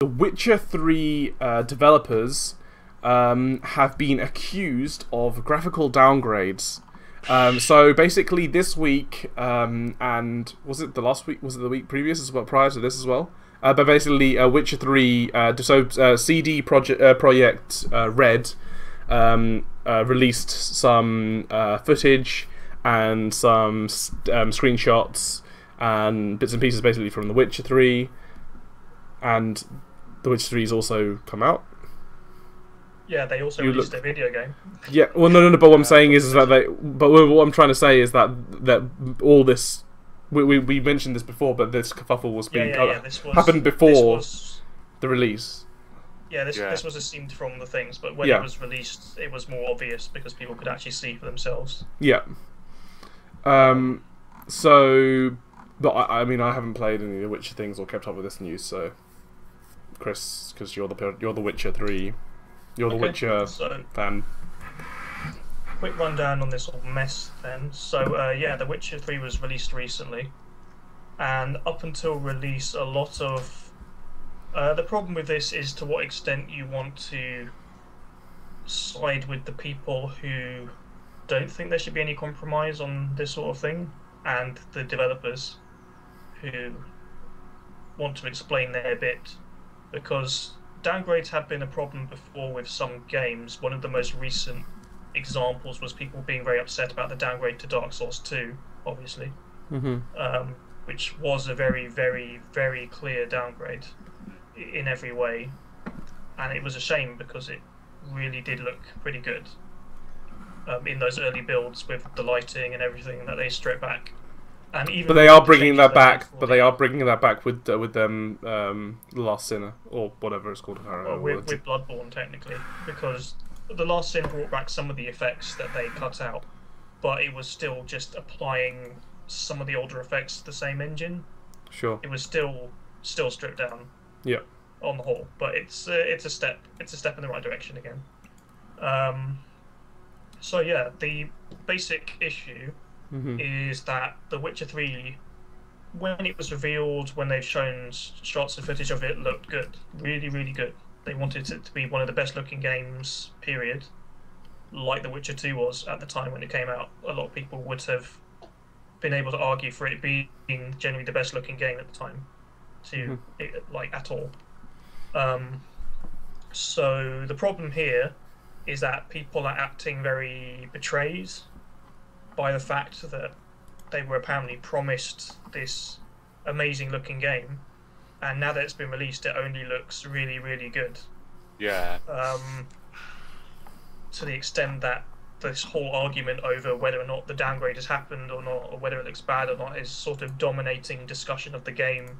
the Witcher 3 uh, developers um, have been accused of graphical downgrades. Um, so basically, this week, um, and was it the last week? Was it the week previous as well? Prior to this as well? Uh, but basically, uh, Witcher 3, uh, so uh, CD Projekt, uh, Projekt Red um, released some footage and some um, screenshots and bits and pieces basically from The Witcher 3. And The Witcher 3 has also come out. Yeah, they also You released look- a video game. Yeah, well, no, no, no. But what I'm saying is, is that they. But what I'm trying to say is that that all this, we we, we mentioned this before, but this kerfuffle was being yeah, yeah. This was happened This before was, the release. yeah, this Yeah. this was assumed from the things, but when Yeah. it was released, it was more obvious because people could actually see for themselves. Yeah. Um. So, but I, I mean, I haven't played any of the Witcher things or kept up with this news. So, Chris, because you're the you're the Witcher three, you're the Okay, Witcher So, fan. quick rundown on this whole mess then. So, uh, yeah, The Witcher 3 was released recently, and up until release, a lot of. Uh, the problem with this is to what extent you want to side with the people who don't think there should be any compromise on this sort of thing, and the developers who want to explain their bit, because downgrades have been a problem before with some games. One of the most recent examples was people being very upset about the downgrade to Dark Souls 2, obviously, Mm-hmm. um, which was a very, very, very clear downgrade in every way. And it was a shame because it really did look pretty good um, in those early builds with the lighting and everything that they stripped back. And even But they are bringing that back. But the- they are bringing that back with uh, with them um, The Last Sinner or whatever it's called. Well, with, with Bloodborne, technically, because the Last Sin brought back some of the effects that they cut out, but it was still just applying some of the older effects to the same engine. Sure. It was still still stripped down Yeah. on the whole, but it's uh, it's a step it's a step in the right direction again. Um, so yeah, the basic issue Mm-hmm. is that The Witcher 3, when it was revealed, when they've shown shots and footage of it, looked good. Really, really good. They wanted it to be one of the best looking games, period. Like The Witcher 2 was at the time when it came out. A lot of people would have been able to argue for it being generally the best looking game at the time, to it, like at all. Um, so the problem here is that people are acting very betrayed by the fact that they were apparently promised this amazing looking game, and now that it's been released, it only looks really, really good. Yeah. Um, to the extent that this whole argument over whether or not the downgrade has happened or not, or whether it looks bad or not, is sort of dominating discussion of the game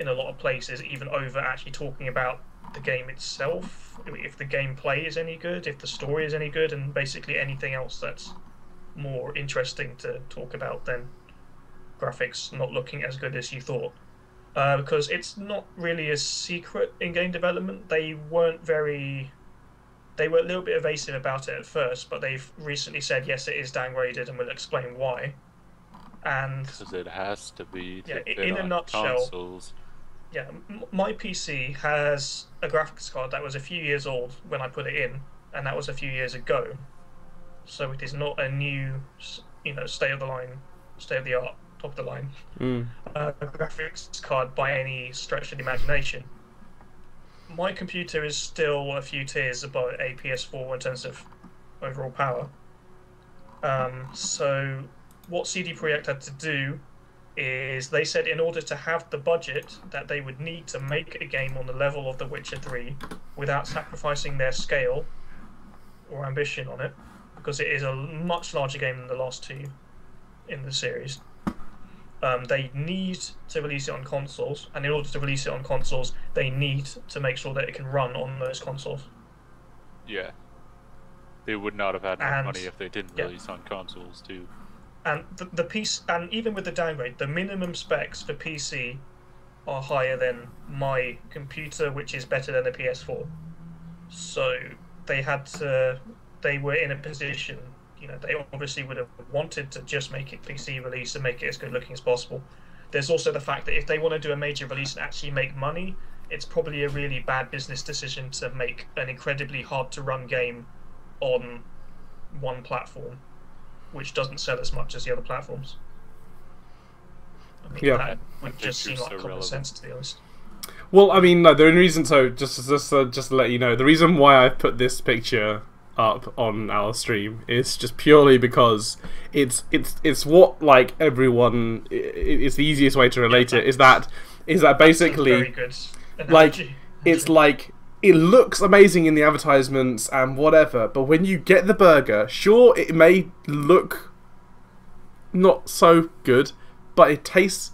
in a lot of places, even over actually talking about the game itself, if the gameplay is any good, if the story is any good, and basically anything else that's more interesting to talk about than graphics not looking as good as you thought. Uh, because it's not really a secret in game development. They weren't very. They were a little bit evasive about it at first, but they've recently said yes, it is downgraded, and we'll explain why. And Because it has to be to Yeah, in a nutshell- consoles. yeah, my PC has a graphics card that was a few years old when I put it in, and that was a few years ago. So it is not a new, you know, state of the line, state of the art, top of the line Mm. uh, graphics card by any stretch of the imagination. My computer is still a few tiers above a PS4 in terms of overall power. Um, so, what CD Projekt had to do is they said in order to have the budget that they would need to make a game on the level of The Witcher 3 without sacrificing their scale or ambition on it, because it is a much larger game than the last two in the series um, they need to release it on consoles, and in order to release it on consoles, they need to make sure that it can run on those consoles. Yeah. They would not have had enough And- money if they didn't yeah. release on consoles too. And the, the piece, and even with the downgrade, the minimum specs for PC are higher than my computer, which is better than the PS4. So they had to, they were in a position, you know, they obviously would have wanted to just make it PC release and make it as good looking as possible. There's also the fact that if they want to do a major release and actually make money, it's probably a really bad business decision to make an incredibly hard to run game on one platform, which doesn't sell as much as the other platforms. I mean, Yeah. that I would just you're seem like so common relevant. sense, to be honest. Well, I mean, no. The only reason, so just just uh, just to let you know, the reason why I put this picture up on our stream is just purely because it's it's it's what like everyone. It's the easiest way to relate it. Is that is that That's a very basically like it's like it looks amazing in the advertisements and whatever, but when you get the burger, sure it may look not so good, but it tastes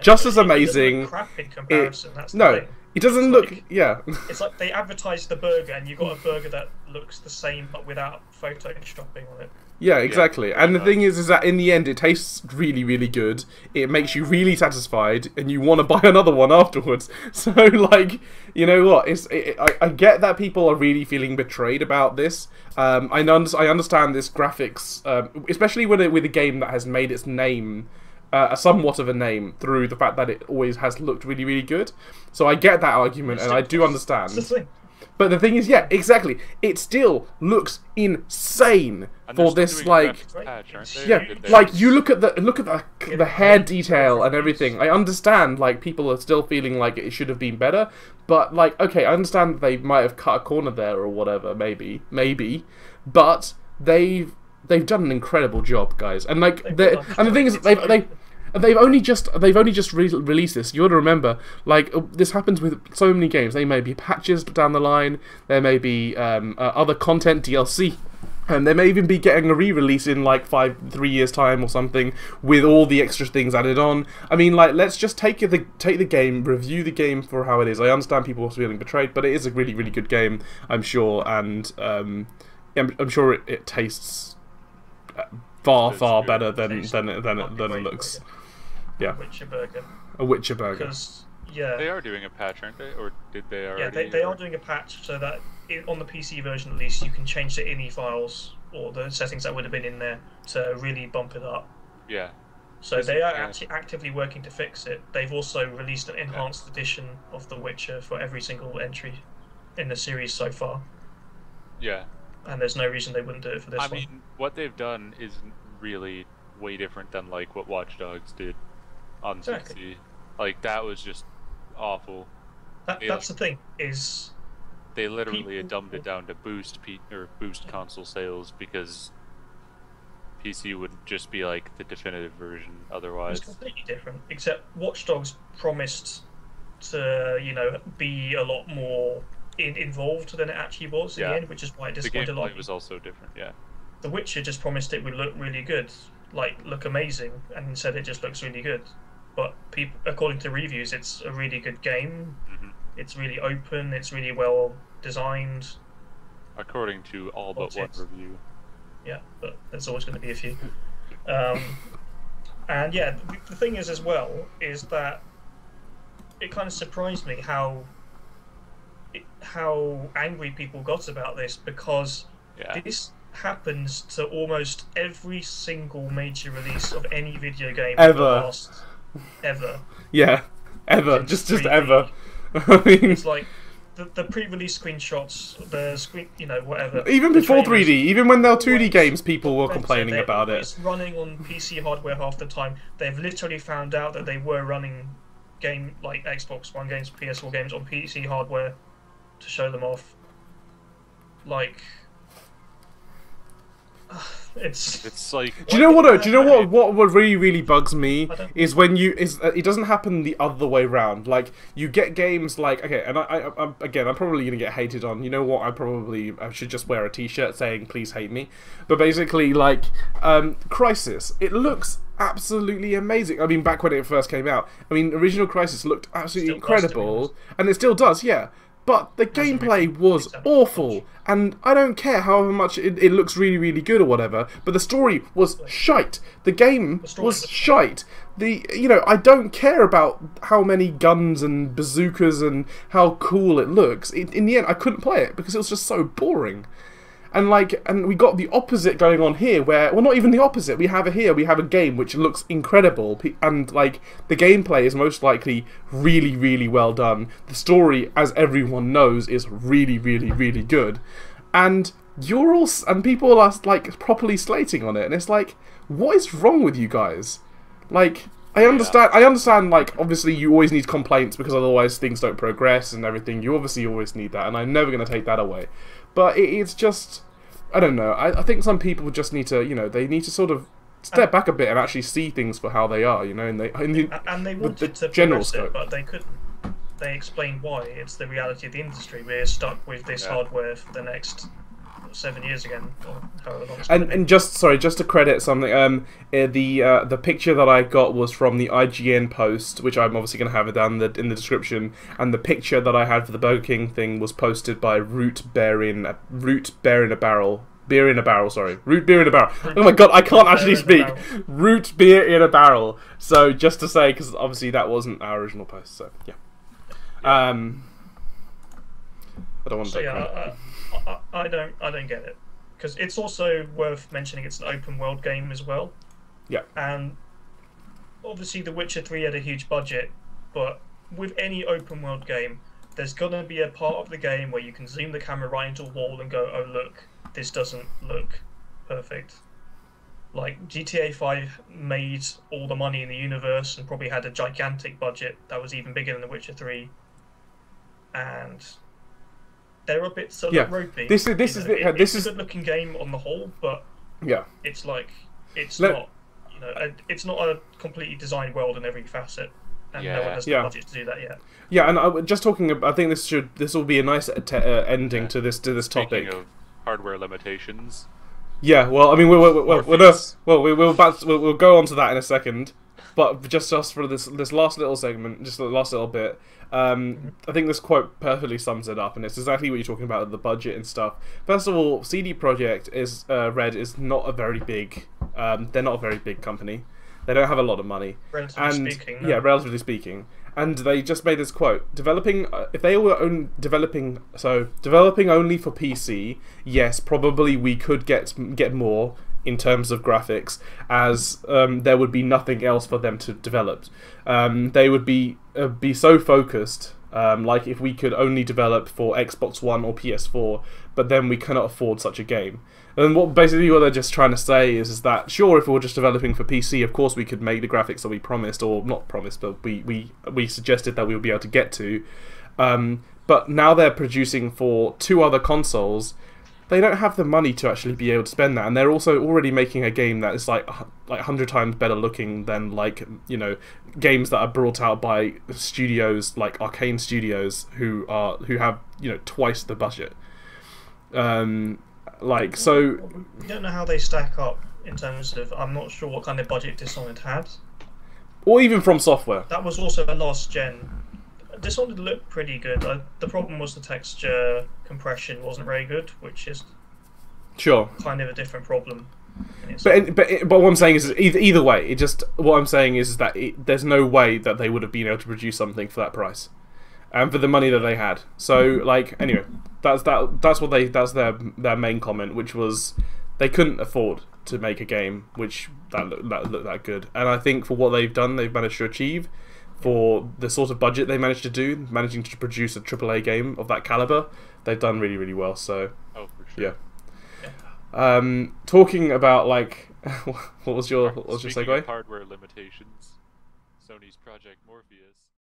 just as It- it amazing. crap in comparison. that's the No, thing. It doesn't It's look. like- Yeah, It's like they advertise the burger, and you got a burger that looks the same but without photoshopping on it. yeah, exactly. and the pretty thing is, is that in the end, it tastes really, really good. It makes you really satisfied, and you want to buy another one afterwards. So, like, you know what? It's it, I, I get that people are really feeling betrayed about this. Um, I know I understand this graphics, um, especially with a, with a game that has made its name. Uh, somewhat of a name through the fact that it always has looked really, really good. So I get that argument, and I do understand. That's the thing. But the thing is, yeah, exactly. It still looks insane And for this like patch, yeah, like you look at the look at the the hair detail and everything. I understand like people are still feeling like it should have been better, but like okay, I understand they might have cut a corner there or whatever, maybe, maybe, but they've they've done an incredible job, guys. And like They've they done a and the thing is they like- they They've only just they've only just re- released this. You got to remember, like uh, this happens with so many games. They may be patches down the line. There may be um, uh, other content DLC, and they may even be getting a re-release in like five, three years time or something with all the extra things added on. I mean, like let's just take the take the game, review the game for how it is. I understand people are feeling betrayed, but it is a really really good game, I'm sure, and um, I'm, I'm sure it, it tastes uh, far far better than Tastes than it- than it, than it looks. Burger. Yeah. Witcher burger. A Witcher burger. Because yeah, They are doing a patch, aren't they? Or did they already? yeah, they, they or- are doing a patch so that i on the PC version at least you can change the INI files or the settings that would have been in there to really bump it up. Yeah. So Is they it- are yeah. actually actively working to fix it. They've also released an enhanced edition of The Witcher for every single entry in the series so far, Yeah. and there's no reason they wouldn't do it for this I one. I mean, what they've done is really way different than like what Watch Dogs did on Exactly. Like that was just awful. that, that's the thing is They literally People- dumbed it down to boost P- or boost console sales because PC would just be like the definitive version otherwise. it's completely different. Except Watch Dogs promised to you know be a lot more in, involved than it actually was in Yeah. the end, which is why it The disappointed a lot. gameplay was also different, yeah. The Witcher just promised it would look really good, like look amazing, and instead it just looks really good. But people, according to reviews, it's a really good game. hmm It's really open. It's really well designed. According to all but one review. Yeah, but there's always going to be a few. Um, and yeah, the, the thing is as well is that it kind of surprised me how it, how angry people got about this because Yeah. this happens to almost every single major release of any video game Ever. in the last ever. Yeah, ever, just just ever. I mean, It's like the, the pre-release screenshots, the screen, you know, whatever. even before trailers, 3D, even when there were 2D games, people were complaining about it. always running on PC hardware half the time. They've literally found out that they were running game like Xbox One games, PS4 games on PC hardware to show them off. Like, it's It's like Do you know what? Why? Do you know what? What what really really bugs me is when you is uh, it doesn't happen the other way round. Like you get games like okay, and I, I I'm, again I'm probably gonna get hated on. You know what? I probably I should just wear a T-shirt saying please hate me. But basically, like um, Crysis, it looks absolutely amazing. I mean, back when it first came out, I mean, original Crysis looked absolutely Still does, to be incredible, and it still does, yeah. But the gameplay was awful, and I don't care however much it, it looks really, really good or whatever. But the story was shite. The game was shite. The you know I don't care about how many guns and bazookas and how cool it looks. In, in the end, I couldn't play it because it was just so boring. And like and we got the opposite going on here where well not even the opposite we have it here we have a game which looks incredible and like the gameplay is most likely really really well done the story as everyone knows is really really really good and you're all and people are like properly slating on it and it's like what is wrong with you guys like I understand. I understand. Like, obviously, you always need complaints because otherwise things don't progress and everything. You obviously always need that, and I'm never going to take that away. But it, it's just, I don't know. I, I think some people just need to, you know, they need to sort of step back a bit and actually see things for how they are. You know, and they in the, A- and they with the wanted to general scope. it, but they couldn't. They explained why. It's the reality of the industry. We're stuck with this Yeah. hardware for the next seven years again, or however long. It's gonna And and just sorry, just to credit something. Um, uh, the uh, the picture that I got was from the IGN post, which I'm obviously going to have it down the, in the description. And the picture that I had for the Burger King thing was posted by Root Bear in a Root Bear in a Barrel. Beer in a barrel, sorry. Root beer in a barrel. Oh my god, I can't actually in speak. Root beer in a barrel. So just to say, because obviously that wasn't our original post. So yeah. Um, I don't want to So take yeah. I, I, don't, I don't get it because it's also worth mentioning it's an open world game as well. Yeah. And obviously, The Witcher Three had a huge budget, but with any open world game, there's gonna be a part of the game where you can zoom the camera right into a wall and go, "Oh look, this doesn't look perfect." Like GTA 5 made all the money in the universe and probably had a gigantic budget that was even bigger than The Witcher 3. And they're a bit sort Yeah, of ropey. this is- this you is know. the- It- this it's is- a good looking game on the whole, but Yeah. it's like it's Let- not you know a, it's not a completely designed world in every facet, and no one has Yeah. the budget to do that yet. Yeah, and I, just talking. ab- I think this should this will be a nice te- uh, ending Yeah. to this to this Speaking topic. of hardware limitations, Yeah, well, I mean, we'll we'll, we'll, we'll, no, Morpheus. well, we, we'll, about to- we'll we'll go on to that in a second, but just just for this this last little segment, just the last little bit. Um, I think this quote perfectly sums it up, and it's exactly what you're talking about the budget and stuff. First of all, CD Projekt is uh, Red is not a very big. Um, they're not a very big company. They don't have a lot of money. Relatively and speaking, no. yeah, relatively speaking. And they just made this quote: developing uh, if they were own developing so developing only for PC, yes, probably we could get get more in terms of graphics, as um, there would be nothing else for them to develop. Um, they would be uh, be so focused. Um, like if we could only develop for Xbox One or PS4, but then we cannot afford such a game. And what basically what they're just trying to say is, is that sure, if we were just developing for PC, of course we could make the graphics that we promised, or not promised, but we we we suggested that we would be able to get to. Um, but now they're producing for two other consoles. They don't have the money to actually be able to spend that, and they're also already making a game that is like like hundred times better looking than like you know games that are brought out by studios like Arkane Studios, who are who have you know twice the budget. Um, like so, We don't know how they stack up in terms of. I'm not sure what kind of budget Dishonored had. or even from software. That was also a last gen. Dishonored looked pretty good. Uh, the problem was the texture compression wasn't very good, which is Sure, kind of a different problem. but but but what I'm saying is either either way, it just what I'm saying is that it, there's no way that they would have been able to produce something for that price, and for the money that they had. So like anyway, that's that that's what they that's their their main comment, which was they couldn't afford to make a game which that looked that, looked that good, and I think for what they've done, they've managed to achieve. For the sort of budget they managed to do, managing to produce a AAA game of that caliber, they've done really, really well. So, oh for sure. yeah. Um, talking about like, what was your what was your Speaking of segue? hardware limitations, Sony's Project Morpheus